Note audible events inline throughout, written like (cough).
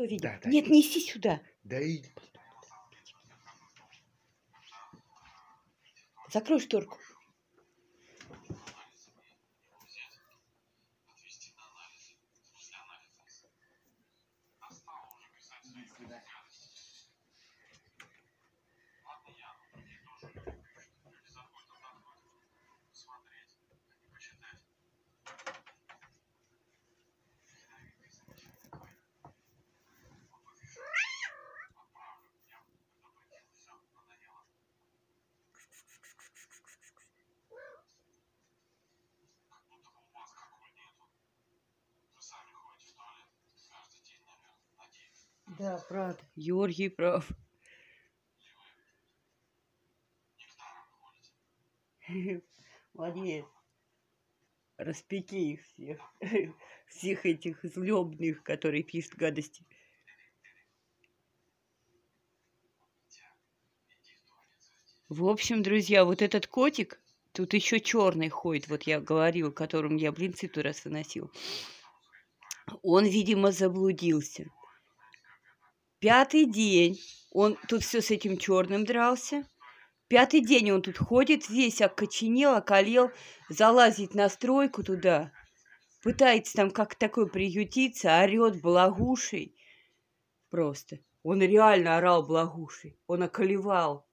что, видим? Да, да. Нет, неси сюда. Да и... Закрой шторку. Да, правда. Георгий прав. (laughs) Молодец. Распеки их всех. (laughs) Всех этих злобных, которые пишут гадости. В общем, друзья, вот этот котик, тут еще черный ходит, вот я говорила, которым я блинцы ту раз выносил. Он, видимо, заблудился. Пятый день он тут все с этим черным дрался. Пятый день он тут ходит, весь окоченел, околел, залазит на стройку туда, пытается там как такой приютиться, орет благушей. Просто. Он реально орал благушей. Он околевал.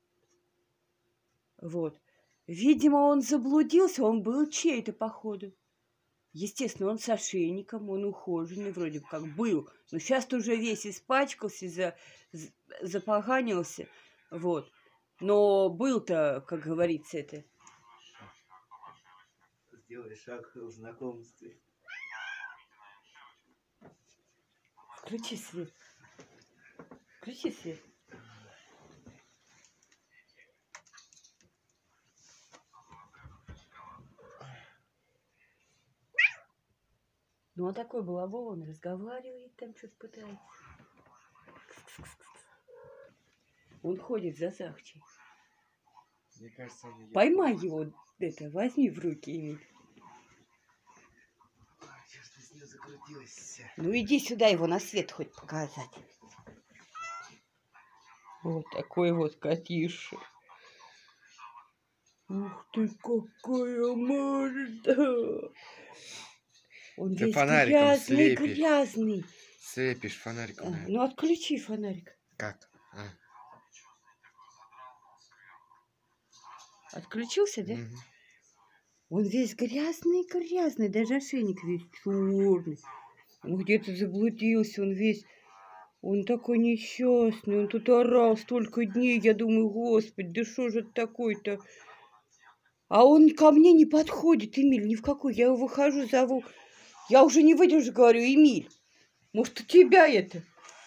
Вот. Видимо, он заблудился, он был чей-то, походу. Естественно, он с ошейником, он ухоженный вроде бы как был. Но сейчас уже весь испачкался, за, запоганился. Вот. Но был-то, как говорится, это... Сделай шаг в знакомстве. Включи свет. Включи свет. Ну, он такой балабол, он разговаривает, там что-то пытается. Он ходит за Захчей. Мне кажется, он... Поймай его, это, возьми в руки, Эмиль. Ну, иди сюда его на свет хоть показать. Вот такой вот котиша. Ух ты, какая морда! Он Ты весь фонариком грязный, слепишь. грязный. Слепишь фонариком. А, ну, отключи фонарик. Как? А, Отключился, да? мгм. Он весь грязный, грязный, даже ошейник весь черный. Он где-то заблудился, он весь... Он такой несчастный, он тут орал столько дней, я думаю, господи, да что же это такое-то? А он ко мне не подходит, Эмиль, ни в какой. Я его выхожу, зову. Я уже не выдержу, говорю, Эмиль, может, у тебя это?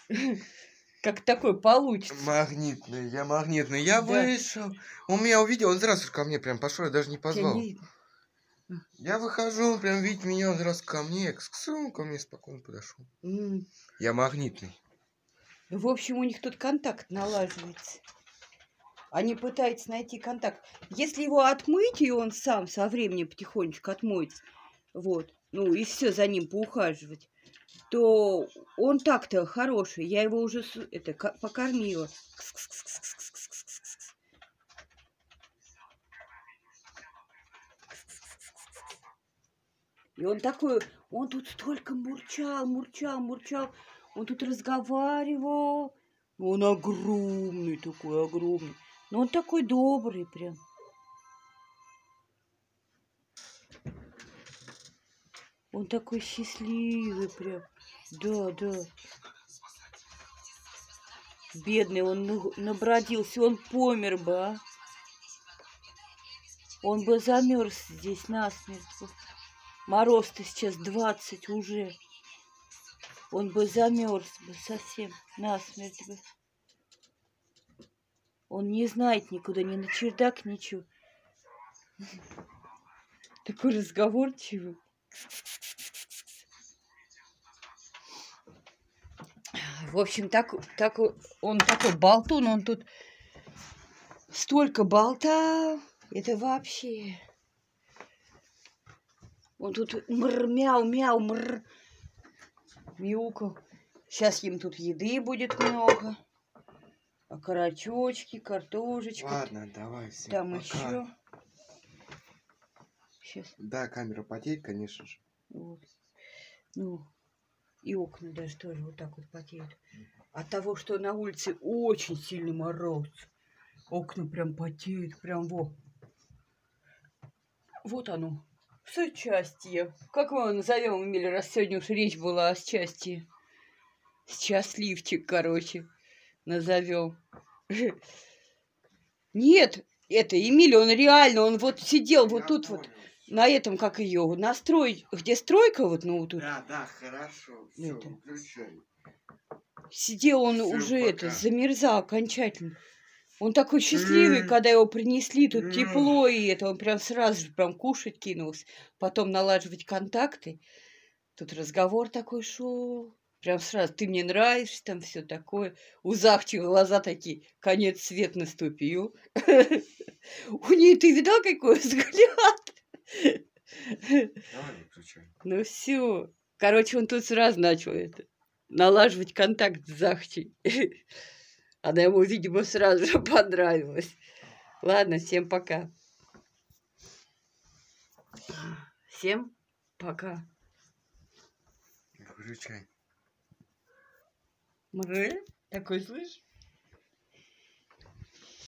(laughs) Как такое получится? Магнитный, я магнитный. Я Да. вышел. Он меня увидел, он сразу ко мне прям пошел, я даже не позвал. не видно. Я выхожу, он прям видит меня, он сразу ко мне, кс-кс, ко мне спокойно подошел. М. Я магнитный. В общем, у них тут контакт налаживается. Они пытаются найти контакт. Если его отмыть, и он сам со временем потихонечку отмоется, вот, ну и все за ним поухаживать, то он так-то хороший. Я его уже это покормила. И он такой, он тут столько мурчал, мурчал, мурчал. Он тут разговаривал. Он огромный такой, огромный. Но он такой добрый прям. Он такой счастливый прям. Да, да. Бедный, он набродился, он помер бы, а. Он бы замерз здесь насмерть. Мороз-то сейчас 20 уже. Он бы замерз бы совсем насмерть бы. Он не знает никуда, ни на чердак, ничего. Такой разговорчивый. В общем, так, так он такой болтун, он тут столько болтал. Это вообще... Он тут мр, мяу, мяу, мр, мяукал. Сейчас им тут еды будет много. Окорочочки, картошечка. Ладно, давай, всем Там пока. еще. Сейчас. Да, камера потеет, конечно же. Вот. Ну, и окна даже тоже вот так вот потеют. От того, что на улице очень сильный мороз. Окна прям потеют, прям во. Вот оно. Счастье. Как мы его назовем, Эмиль, раз сегодня уж речь была о счастье? Счастливчик, короче, назовем. (laughs) Нет, это Эмиль, он реально, он вот сидел вот Я тут вот, понял. На этом, как ее, на строй, где стройка вот, ну, вот тут. Да, да, хорошо. Все, Это. Сидел он Всё, уже это, пока. замерзал окончательно. Он такой счастливый, М. когда его принесли, тут М. тепло, и это он прям сразу же прям кушать кинулся. Потом налаживать контакты. Тут разговор такой шел. Прям сразу, ты мне нравишься, там все такое. У Захти глаза такие, конец свет наступил. (laughs) У нее ты видал, какой взгляд? Ну все. Короче, он тут сразу начал это налаживать контакт с Захчей. (laughs) Она ему, видимо, сразу же (laughs) понравилась. Ладно, всем пока. Всем пока. Выключай. Мры? Такой слышь?